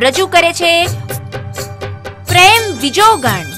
રજૂ કરે છે. પ્રેમ વિજોગણ.